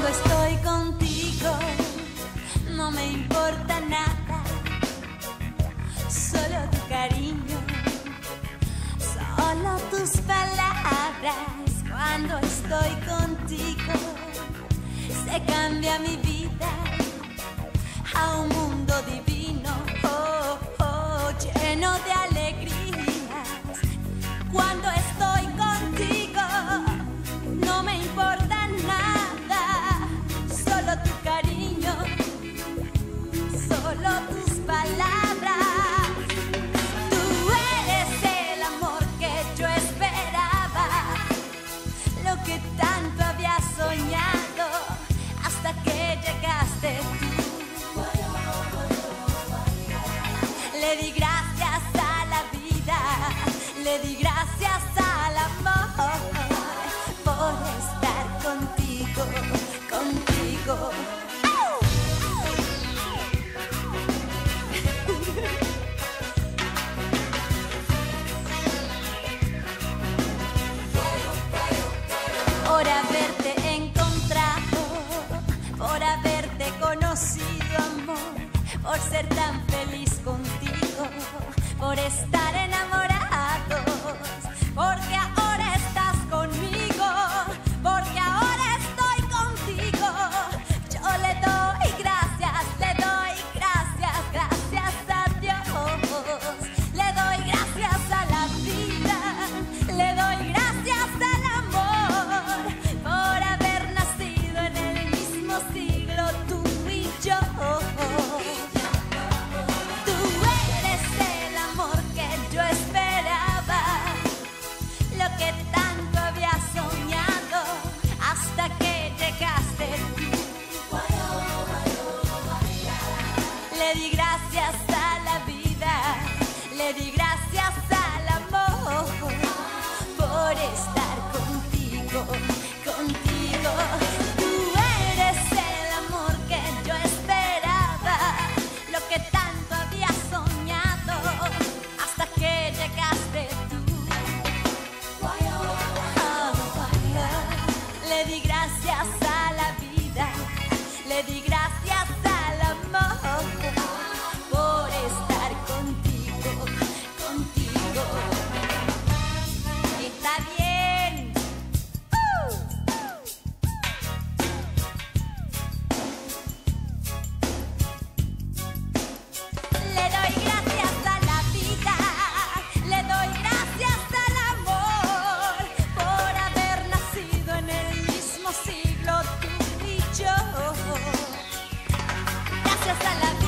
Cuando estoy contigo, no me importa nada, solo tu cariño, solo tus palabras. Cuando estoy contigo, se cambia mi vida a un mundo divino. Palabra, tú eres el amor que yo esperaba, lo que tanto había soñado hasta que llegaste tú. Le di gracias. ser tan te di gracias al amor por estar contigo, contigo. Tú eres el amor que yo esperaba, lo que tanto había soñado hasta que llegaste tú. Le di gracias a la vida, le di gracias a la